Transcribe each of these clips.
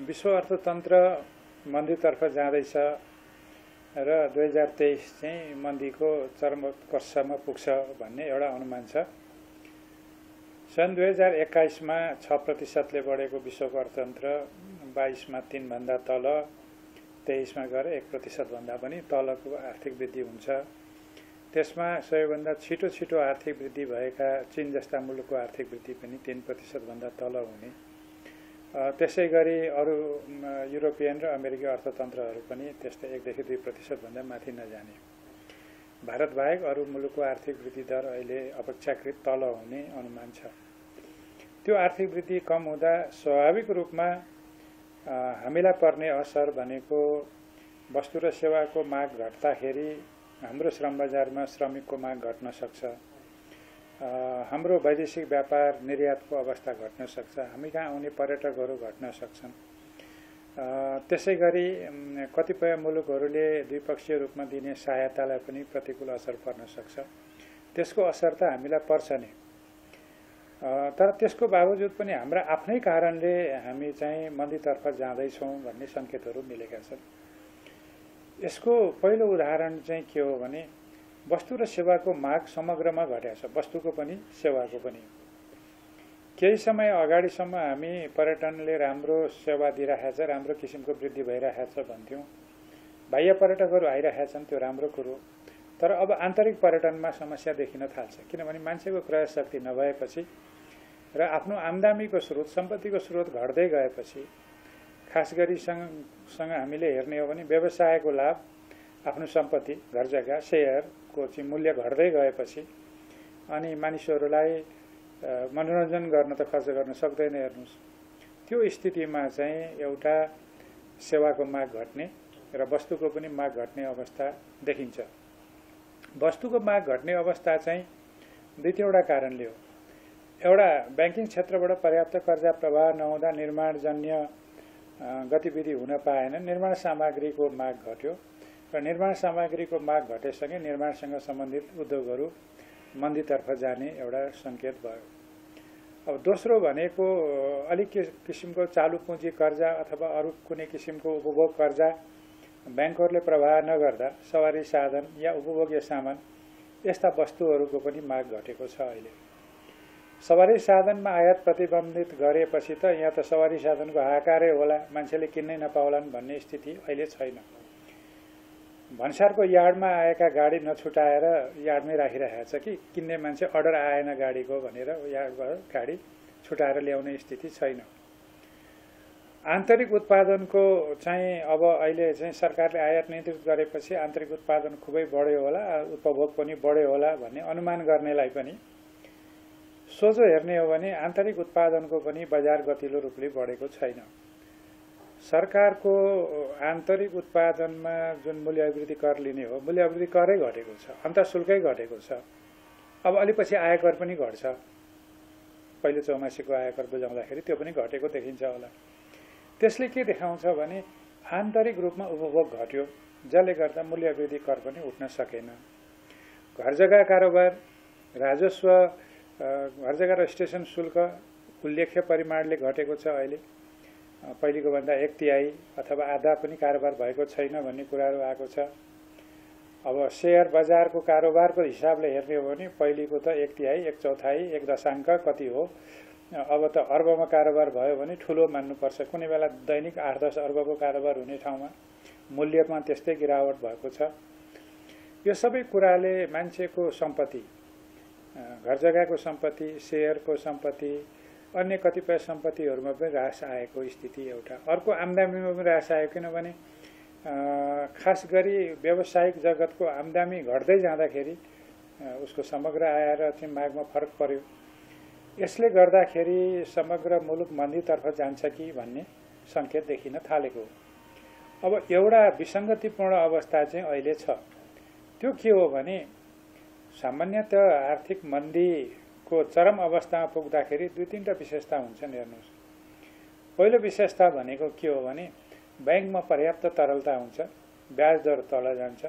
विश्व अर्थतन्त्र मन्दीतर्फ जाँदैछ र दुई हजार तेइस चाहिँ मन्दीको चरमोत्कर्षमा पुग्छ भन्ने एउटा अनुमान छ। सन् दुई हजार एक्काइसमा छ प्रतिशतले बढेको विश्वको अर्थतन्त्र बाइसमा तिनभन्दा तल तेइसमा गएर एक प्रतिशतभन्दा पनि तलको आर्थिक वृद्धि हुन्छ। त्यसमा सबैभन्दा छिटो छिटो आर्थिक वृद्धि भएका चिन जस्ता मुलुकको आर्थिक वृद्धि पनि तिन प्रतिशतभन्दा तल हुने। त्यसै गरी अरू युरोपियन र अमेरिकी अर्थतन्त्रहरू पनि त्यस्तै एकदेखि दुई प्रतिशतभन्दा माथि नजाने। भारत बाहेक अरू मुलुकको आर्थिक वृद्धि दर अहिले अपेक्षाकृत तल हुने अनुमान छ। त्यो आर्थिक वृद्धि कम हुँदा स्वाभाविक रूपमा हामीलाई पर्ने असर भनेको वस्तु र सेवाको माग घट्दाखेरि हाम्रो श्रम बजारमा श्रमिकको माग घट्न सक्छ। हाम्रो वैदेशिक व्यापार निर्यातको अवस्था घट्न सक्छ। हामी कहाँ आउने पर्यटकहरू घट्न सक्छन्। त्यसै गरी कतिपय मुलुकहरूले द्विपक्षीय रूपमा दिने सहायतालाई पनि प्रतिकूल असर पर्न सक्छ। त्यसको असर त हामीलाई पर्छ नै। तर त्यसको बावजुद पनि हाम्रा आफ्नै कारणले हामी चाहिँ मन्दीतर्फ जाँदैछौँ भन्ने सङ्केतहरू मिलेका छन्। यसको पहिलो उदाहरण चाहिँ के हो भने वस्तु र सेवाको माग समग्रमा घटेको छ। वस्तुको पनि सेवाको पनि। केही समय अगाडिसम्म हामी पर्यटनले राम्रो सेवा दिइरहेको छ राम्रो किसिमको वृद्धि भइरहेको छ भन्थ्यौँ। बाह्य पर्यटकहरू आइरहेका छन् त्यो राम्रो कुरो। तर अब आन्तरिक पर्यटनमा समस्या देखिन थाल्छ किनभने मान्छेको क्रय शक्ति नभएपछि र आफ्नो आम्दामीको स्रोत सम्पत्तिको स्रोत घट्दै गएपछि खास गरी सँग हामीले हेर्ने हो भने व्यवसायको लाभ आफ्नो सम्पत्ति घर जग्गा सेयरको चाहिँ मूल्य घट्दै गएपछि अनि मानिसहरूलाई मनोरञ्जन गर्न त खर्च गर्न सक्दैन हेर्नुहोस्। त्यो स्थितिमा चाहिँ एउटा सेवाको माग घट्ने र वस्तुको पनि माग घट्ने अवस्था देखिन्छ। वस्तुको माग घट्ने अवस्था चाहिँ दुई तिनवटा कारणले हो। एउटा ब्याङ्किङ क्षेत्रबाट पर्याप्त कर्जा प्रवाह नहुँदा निर्माणजन्य गतिविधि हुन पाएन। निर्माण सामग्रीको माग घट्यो। र निर्माण सामग्रीको माग घटेसँगै निर्माणसँग सम्बन्धित उद्योगहरू मन्दीतर्फ जाने एउटा सङ्केत भयो। अब दोस्रो भनेको अलिक किसिमको चालु पुँजी कर्जा अथवा अरू कुनै किसिमको उपभोग कर्जा ब्याङ्कहरूले प्रवाह नगर्दा सवारी साधन या उपभोग्य सामान यस्ता वस्तुहरूको पनि माग घटेको छ अहिले। सवारी साधनमा आयात प्रतिबन्धित गरेपछि त यहाँ त सवारी साधनको हाकारै होला मान्छेले किन्नै नपाउलान् भन्ने स्थिति अहिले छैन। भन्सारको यार्डमा आएका गाडी नछुटाएर यार्डमै राखिरहेको छ कि किन्ने मान्छे अर्डर आएन गाडीको भनेर यार्डबाट गाडी छुटाएर ल्याउने स्थिति छैन। आन्तरिक उत्पादनको चाहिँ अब अहिले चाहिँ सरकारले आयात नियन्त्रित गरेपछि आन्तरिक उत्पादन खुबै बढ्यो होला उपभोग पनि बढ्यो होला भन्ने अनुमान गर्नेलाई पनि सोझो हेर्ने हो भने आन्तरिक उत्पादनको पनि बजार गतिलो रूपले बढेको छैन। सरकारको आन्तरिक उत्पादनमा जुन मूल्य अभिवृद्धि कर लिने हो मूल्य अभिवृद्धि करै घटेको छ अन्त शुल्कै घटेको छ। अब अलिपछि आयकर पनि घट्छ। पहिलो चौमासीको आयकर बुझाउँदाखेरि त्यो पनि घटेको देखिन्छ होला। त्यसले के देखाउँछ भने आन्तरिक रूपमा उपभोग घट्यो जसले गर्दा मूल्य अभिवृद्धि कर पनि उठ्न सकेन। घर जग्गा कारोबार राजस्व घर जग्गा रजिस्ट्रेसन शुल्क उल्लेख्य परिमाणले घटेको छ अहिले। पहिलेको भन्दा एक तिहाई अथवा आधा पनि कारोबार भएको छैन भन्ने कुराहरू आएको छ। अब सेयर बजारको कारोबारको हिसाबले हेर्ने हो भने पहिलेको त एक तिहाई एक चौथाई एक दशाङ्क कति हो? अब त अर्बमा कारोबार भयो भने ठुलो मान्नुपर्छ। कुनै बेला दैनिक आठ दस अर्बको कारोबार हुने ठाउँमा मूल्यमा त्यस्तै गिरावट भएको छ। यो सबै कुराले मान्छेको सम्पत्ति घर जग्गाको सम्पत्ति सेयरको सम्पत्ति अन्य कतिपय सम्पत्तिहरूमा पनि ह्रास आएको स्थिति एउटा। अर्को आम्दामीमा पनि ह्रास आयो किनभने खास गरी व्यावसायिक जगतको आम्दामी घट्दै जाँदाखेरि उसको समग्र आएर चाहिँ मागमा फरक पर्यो। यसले गर्दाखेरि समग्र मुलुक मन्दीतर्फ जान्छ कि भन्ने सङ्केत देखिन थालेको अब एउटा विसङ्गतिपूर्ण अवस्था चाहिँ अहिले छ। त्यो के हो भने सामान्यत आर्थिक मन्दी को चरम अवस्थामा पुग्दाखेरि दुई तिनवटा विशेषता हुन्छन् हेर्नुहोस्। पहिलो विशेषता भनेको के हो भने ब्याङ्कमा पर्याप्त तरलता हुन्छ ब्याज दर तल जान्छ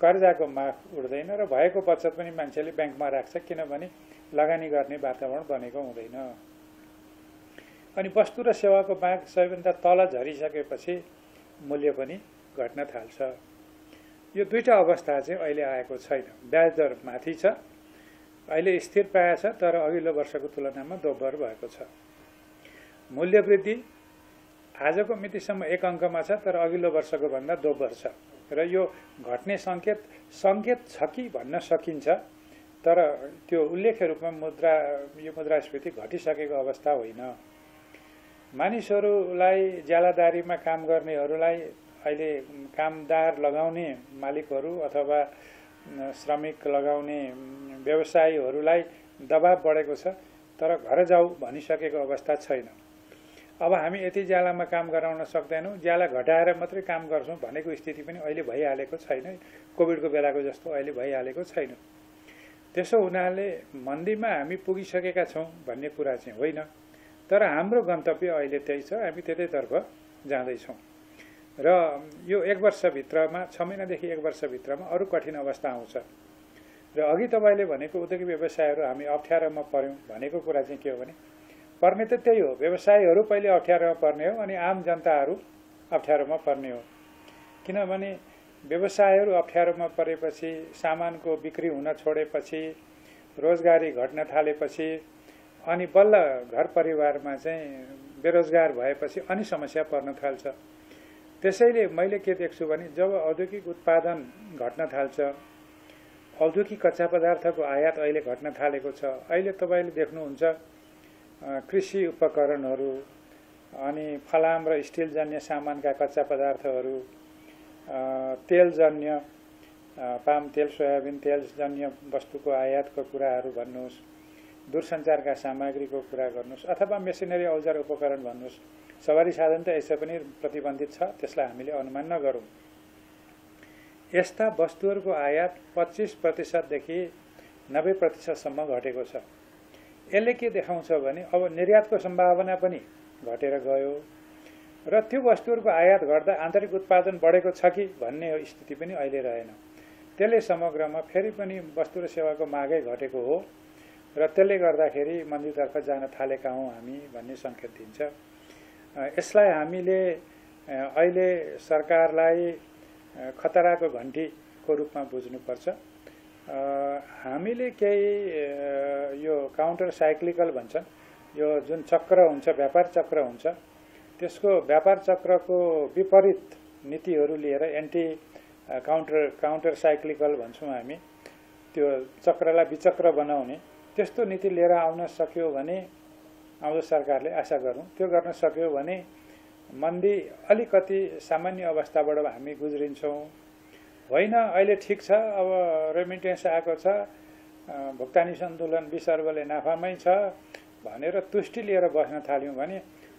कर्जाको माग उठ्दैन र भएको बचत पनि मान्छेले ब्याङ्कमा राख्छ किनभने लगानी गर्ने वातावरण बनेको हुँदैन। अनि वस्तु र सेवाको माग सबैभन्दा तल झरिसकेपछि मूल्य पनि घट्न थाल्छ। यो दुईवटा अवस्था चाहिँ अहिले आएको छैन। ब्याज दर माथि छ अहिले स्थिर पाएको छ तर अघिल्लो वर्षको तुलनामा दोब्बर भएको छ। मूल्य वृद्धि आजको मितिसम्म एक अङ्कमा छ तर अघिल्लो वर्षको भन्दा दोब्बर छ। र यो घट्ने सङ्केत सङ्केत छ कि भन्न सकिन्छ तर त्यो उल्लेख्य रूपमा मुद्रा यो मुद्रास्फीति घटिसकेको अवस्था होइन। मानिसहरूलाई ज्यालादारीमा काम गर्नेहरूलाई अहिले कामदार लगाउने मालिकहरू अथवा श्रमिक लगाउने व्यवसायीहरूलाई दबाब बढेको छ तर घर जाऊ भनिसकेको अवस्था छैन। अब हामी यति ज्यालामा काम गराउन सक्दैनौँ ज्याला घटाएर मात्रै काम गर्छौँ भनेको स्थिति पनि अहिले भइहालेको छैन कोभिडको बेलाको जस्तो अहिले भइहालेको छैन। त्यसो हुनाले मन्दीमा हामी पुगिसकेका छौँ भन्ने कुरा चाहिँ होइन तर हाम्रो गन्तव्य अहिले त्यही छ हामी त्यतैतर्फ जाँदैछौँ। र यो एक वर्षभित्रमा छ महिनादेखि एक वर्षभित्रमा अरू कठिन अवस्था आउँछ। र अघि तपाईँले भनेको उद्योगिक व्यवसायहरू हामी अप्ठ्यारोमा पर्यौँ भनेको कुरा चाहिँ के हो भने पर्ने त त्यही हो व्यवसायहरू पहिले अप्ठ्यारोमा पर्ने हो अनि आम जनताहरू अप्ठ्यारोमा पर्ने हो। किनभने व्यवसायहरू अप्ठ्यारोमा परेपछि सामानको बिक्री हुन छोडेपछि रोजगारी घट्न थालेपछि अनि बल्ल घर परिवारमा चाहिँ बेरोजगार भएपछि अनि समस्या पर्न थाल्छ। त्यसैले मैले के देख्छु भने जब औद्योगिक उत्पादन घट्न थाल्छ औद्योगिक कच्चा पदार्थको आयात अहिले घट्न थालेको छ। अहिले तपाईँले देख्नुहुन्छ कृषि उपकरणहरू अनि फलाम र स्टिलजन्य सामानका कच्चा पदार्थहरू तेलजन्य पाम तेल सोयाबिन तेलजन्य वस्तुको आयातको कुराहरू भन्नुहोस् दूरसञ्चारका सामग्रीको कुरा गर्नुहोस् अथवा मेसिनरी औजार उपकरण भन्नुहोस्। सवारी साधन त यसै पनि प्रतिबन्धित छ त्यसलाई हामीले अनुमान नगरौँ। यस्ता वस्तुहरूको आयात पच्चिस प्रतिशतदेखि नब्बे प्रतिशतसम्म घटेको छ। यसले के देखाउँछ भने अब निर्यातको सम्भावना पनि घटेर गयो। र त्यो वस्तुहरूको आयात गर्दा आन्तरिक उत्पादन बढेको छ कि भन्ने स्थिति पनि अहिले रहेन। त्यसले समग्रमा फेरि पनि वस्तु र सेवाको मागै घटेको हो। र त्यसले गर्दाखेरि मन्दिरतर्फ जान थालेका हौँ हामी भन्ने सङ्केत दिन्छ। यसलाई हामीले अहिले सरकारलाई खतराको घन्टीको रूपमा बुझ्नुपर्छ। हामीले केही यो काउन्टर साइक्लिकल भन्छन् यो जुन चक्र हुन्छ व्यापार चक्र हुन्छ त्यसको व्यापार चक्रको विपरीत नीतिहरू लिएर एन्टी काउन्टर काउन्टर साइक्लिकल भन्छौँ हामी त्यो चक्रलाई विचक्र बनाउने त्यस्तो नीति लिएर आउन सक्यो भने आउँदो सरकारले आशा गरौँ। त्यो गर्न सक्यो भने मन्दी अलिकति सामान्य अवस्थाबाट हामी गुज्रिन्छौँ। होइन अहिले ठिक छ अब रेमिटेन्स आएको छ भुक्तानी सन्तुलन बिस अर्बले नाफामै छ भनेर तुष्टि लिएर बस्न थाल्यौँ भने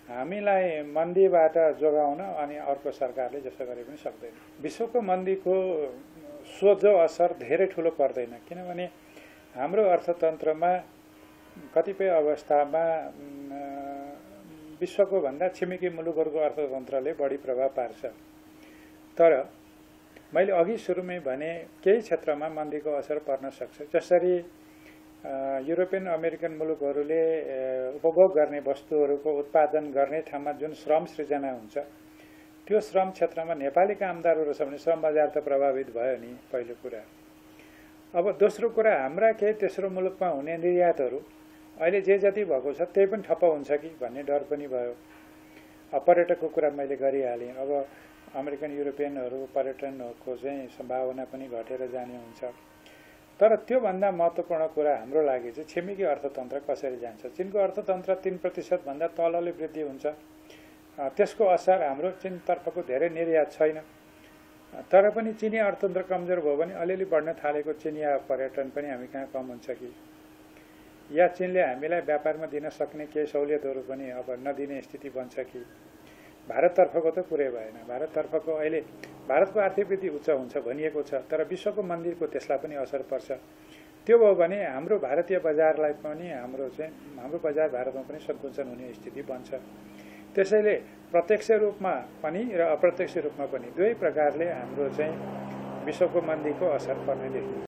हामीलाई मन्दीबाट जोगाउन अनि अर्को सरकारले जसो गरे पनि सक्दैन। विश्वको मन्दीको सोझो असर धेरै ठुलो पर्दैन। किनभने हाम्रो अर्थतन्त्रमा कतिपय अवस्थामा विश्वको भन्दा छिमेकी मुलुकहरूको अर्थतन्त्रले बढी प्रभाव पार्छ। तर मैले अघि सुरुमै भने केही क्षेत्रमा मन्दीको असर पर्न सक्छ। जसरी युरोपियन अमेरिकन मुलुकहरूले उपभोग गर्ने वस्तुहरूको उत्पादन गर्ने ठाउँमा जुन श्रम सृजना हुन्छ त्यो श्रम क्षेत्रमा नेपाली कामदारहरू छ भने श्रम बजार त प्रभावित भयो नि पहिलो कुरा। अब दोस्रो कुरा हाम्रा केही तेस्रो मुलुकमा हुने निर्यातहरू अहिले जे जति भएको छ त्यही पनि ठप्प हुन्छ कि भन्ने डर पनि भयो। पर्यटकको कुरा मैले गरिहालेँ। अब अमेरिकन युरोपियनहरू पर्यटनको चाहिँ सम्भावना पनि घटेर जाने हुन्छ। तर त्योभन्दा महत्त्वपूर्ण कुरा हाम्रो लागि चाहिँ छिमेकी अर्थतन्त्र कसरी जान्छ? चिनको अर्थतन्त्र तिन प्रतिशतभन्दा तलले वृद्धि हुन्छ। त्यसको असर हाम्रो चिनतर्फको धेरै निर्यात छैन। तर पनि चिनी अर्थतन्त्र कमजोर भयो भने अलिअलि बढ्न थालेको चिनिया पर्यटन पनि हामी कहाँ कम हुन्छ कि? या चिनले हामीलाई व्यापारमा दिन सक्ने केही सहुलियतहरू पनि अब नदिने स्थिति बन्छ कि? भारततर्फको त कुरै भएन। भारततर्फको अहिले भारतको आर्थिक वृद्धि उच्च हुन्छ भनिएको छ तर विश्वको मन्दिरको त्यसलाई पनि असर पर्छ। त्यो भयो भने हाम्रो भारतीय बजारलाई पनि हाम्रो चाहिँ हाम्रो बजार भारतमा पनि सङ्कुचन हुने स्थिति बन्छ। त्यसैले प्रत्यक्ष रूपमा पनि र अप्रत्यक्ष रूपमा पनि दुवै प्रकारले हाम्रो चाहिँ विश्वको मन्दीको असर पर्ने देखिन्छ